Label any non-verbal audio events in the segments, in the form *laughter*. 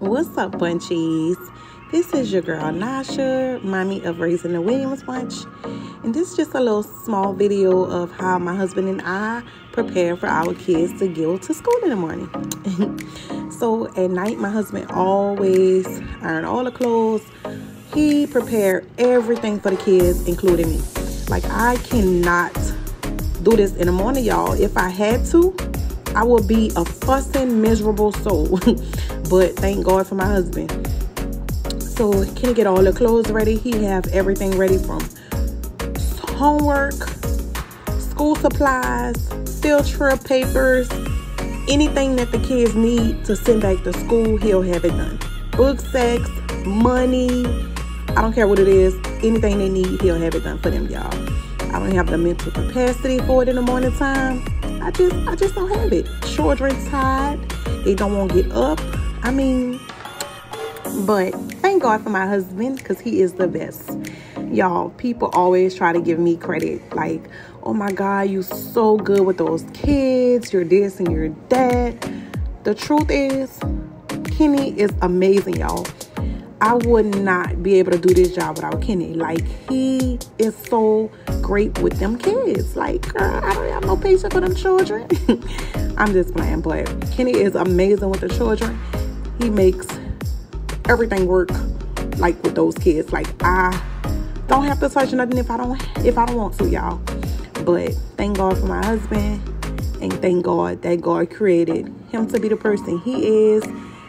What's up, bunchies? This is your girl Nasha, mommy of Raising the Williams Bunch, and this is just a little small video of how my husband and I prepare for our kids to go to school in the morning. *laughs* so at night, my husband always iron all the clothes. He prepared everything for the kids, including me. Like I cannot do this in the morning, y'all. If I had to, I would be a fussing, miserable soul. *laughs* but thank God for my husband. So can he get all the clothes ready? He have everything ready from homework, school supplies, field trip papers, anything that the kids need to send back to school, he'll have it done. Book sacks, money, I don't care what it is, anything they need, he'll have it done for them, y'all. I don't have the mental capacity for it in the morning time. I just I just don't have it. Children tired. They don't want to get up. I mean, but thank God for my husband because he is the best. Y'all, people always try to give me credit. Like, oh my God, you so good with those kids. You're this and you're that. The truth is, Kenny is amazing, y'all. I would not be able to do this job without Kenny. Like, he is so great with them kids. Like, girl, I don't have no patience for them children. *laughs* I'm just playing, but Kenny is amazing with the children. He makes everything work like with those kids. Like I don't have to touch nothing if I don't if I don't want to, y'all. But thank God for my husband and thank God that God created him to be the person he is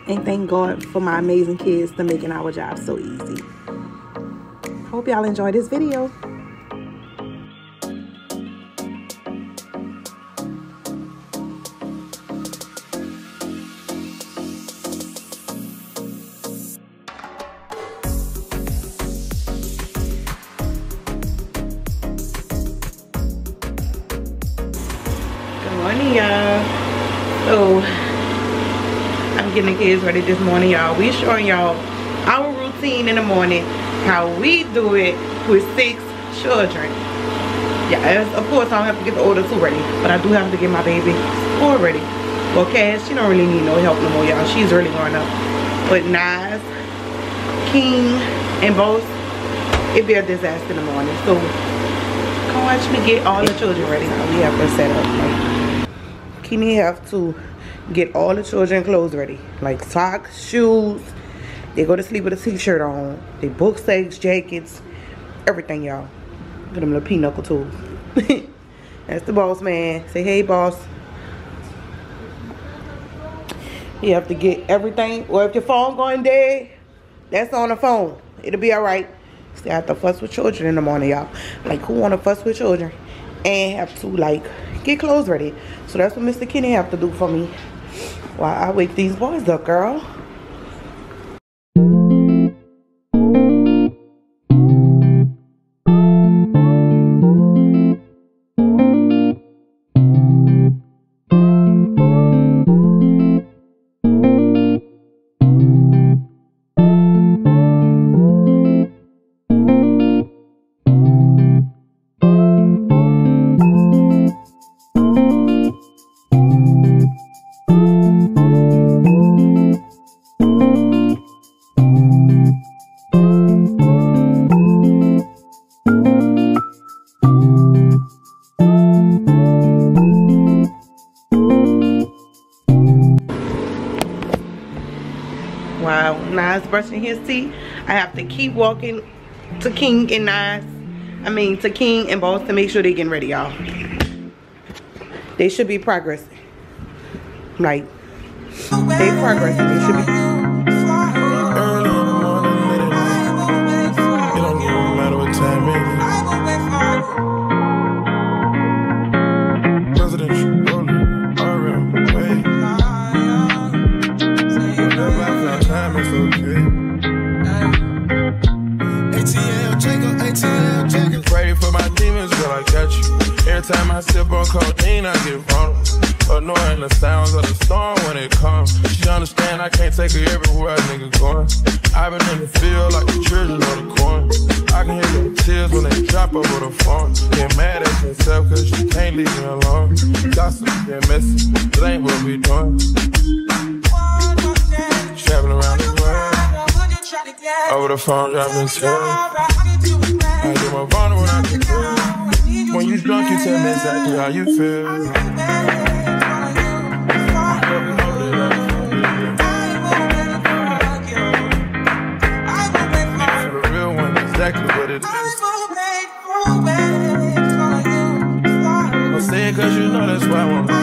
and thank God for my amazing kids for making our job so easy. Hope y'all enjoy this video. Getting the kids ready this morning y'all we showing y'all our routine in the morning how we do it with six children yeah of course i don't have to get the older two ready but i do have to get my baby four ready well cash she don't really need no help no more y'all she's really growing up but Nas, King, and Boss, it'd be a disaster in the morning. So come watch me get all the children ready. We have to set up. Kenny have to get all the children clothes ready. Like socks, shoes. They go to sleep with a t-shirt on. They book sacks, jackets, everything, y'all. Get them little pinochle tools. *laughs* That's the boss man. Say, hey, boss. You have to get everything. Or if your phone going dead, that's on the phone. It'll be all right. Still have to fuss with children in the morning, y'all. Like, who want to fuss with children? And have to, like, get clothes ready. So that's what Mr. Kenny have to do for me while I wake these boys up, girl. While Nas brushing his teeth. I have to keep walking to King and Nas. I mean to King and Boss to make sure they getting ready, y'all. They should be progressing. Like, they progressing. They should be. I get vulnerable. Annoying the sounds of the storm when it comes. She understand I can't take her everywhere a nigga going. I've been in the field like the children of the corn. I can hear the tears when they drop over the phone. Get mad at yourself cause you can't leave me alone. Gossip, get messy, it ain't what we doing. Traveling around the world. Over the phone, dropping tears. I get my vulnerable when I can feel. You drunk, you tell me exactly how you feel. For the real one, exactly what it is. Say it cause you know that's why I want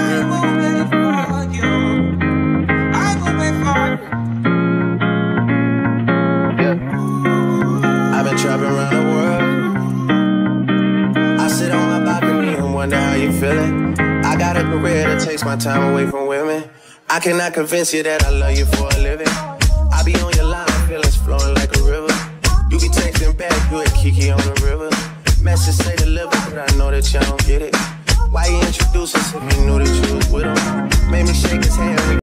I got a career that takes my time away from women. I cannot convince you that I love you for a living. I be on your line, feelings flowing like a river. You be texting back, you at Kiki on the river. Message say deliver, but I know that you don't get it. Why you introduce us if you knew that you was with him? Made me shake his hand.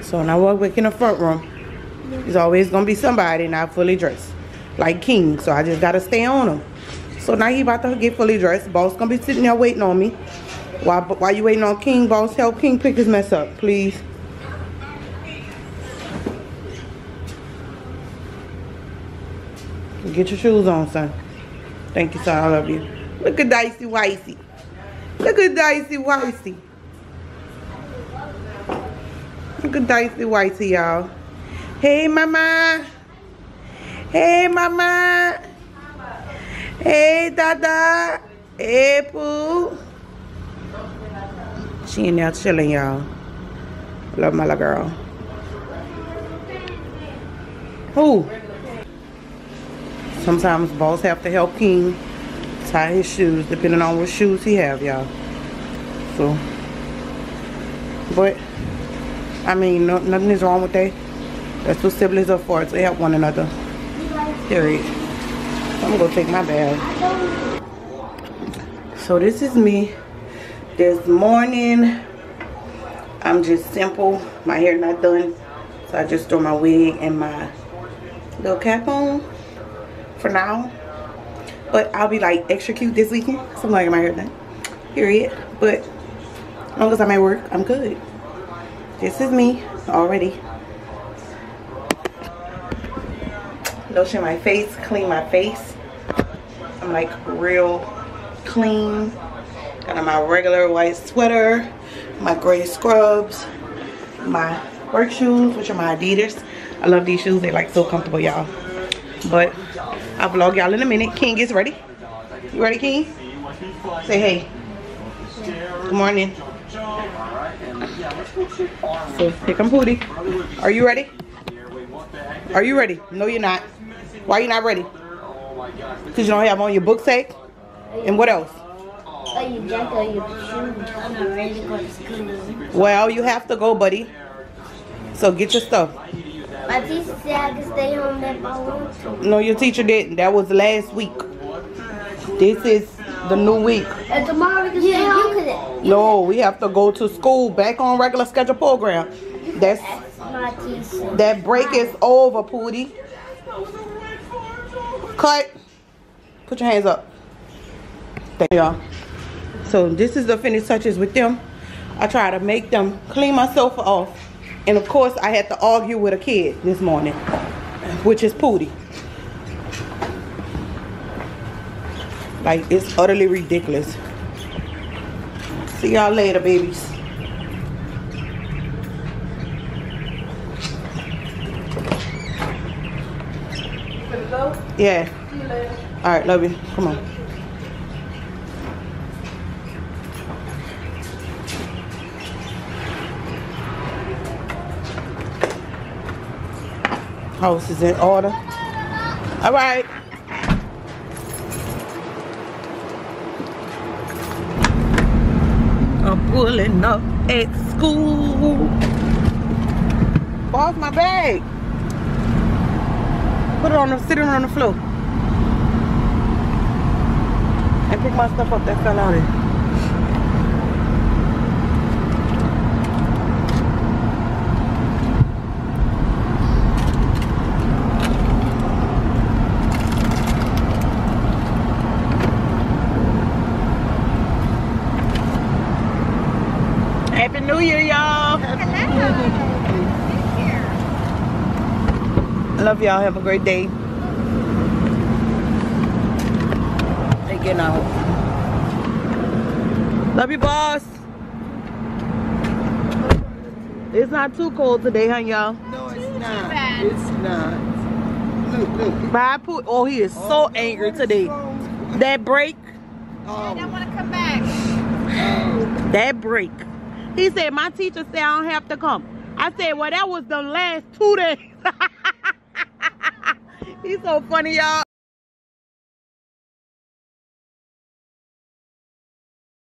So now we're in the front room, there's always gonna be somebody not fully dressed. Like King, so I just gotta stay on him. So now he about to get fully dressed. Boss gonna be sitting there waiting on me. While, while you waiting on King, boss, help King pick his mess up, please. Get your shoes on, son. Thank you, son. I love you. Look at Dicey Wicey. Look at Dicey Wicey. Look at Dicey Whitey, y'all. Hey, mama. Hey, mama. Hey, dada. Hey, poo. She in there chilling, y'all. Love my little girl. Who? Sometimes boss have to help King tie his shoes, depending on what shoes he have, y'all. So, but I mean, no, nothing is wrong with that. That's what siblings are for, to help one another. Period. I'm gonna take my bath. So this is me this morning. I'm just simple. My hair not done. So I just throw my wig and my little cap on for now. But I'll be like extra cute this weekend. So I'm like my hair done. Period. But as long as I'm at work, I'm good. This is me already. Lotion my face, clean my face. I'm like real clean. Got on my regular white sweater, my gray scrubs, my work shoes, which are my Adidas. I love these shoes. They're like so comfortable, y'all. But I'll vlog y'all in a minute. King gets ready. You ready, King? Say hey. Good morning. So here come Pootie. Are you ready? Are you ready? No, you're not. Why you not ready? Because you don't have on your book sack? And what else? Well, you have to go, buddy. So get your stuff. My teacher said I could stay home if I want. No, your teacher didn't. That was last week. This is the new week. And tomorrow we can stay home. No, we have to go to school back on regular schedule program. That's That's that break is over, Pootie. Cut. Put your hands up. Thank y'all. So this is the finished touches with them. I try to make them clean my sofa off. And of course I had to argue with a kid this morning. Which is Pootie. Like it's utterly ridiculous. See y'all later, babies. Yeah. All right, love you. Come on. House is in order. All right. I'm pulling up at school. Off my bag. Put it on the sitting on the floor. And pick my stuff up that fell out of Happy New Year, y'all. I love y'all. Have a great day. They getting out. Love you, boss. It's not too cold today, huh, y'all? No, it's not. It's not. Look, look. But I put, oh, he is so oh, angry today. That break, Oh, want to come back. that break. He said, my teacher said I don't have to come. I said, well, that was the last two days. *laughs* He's so funny, y'all.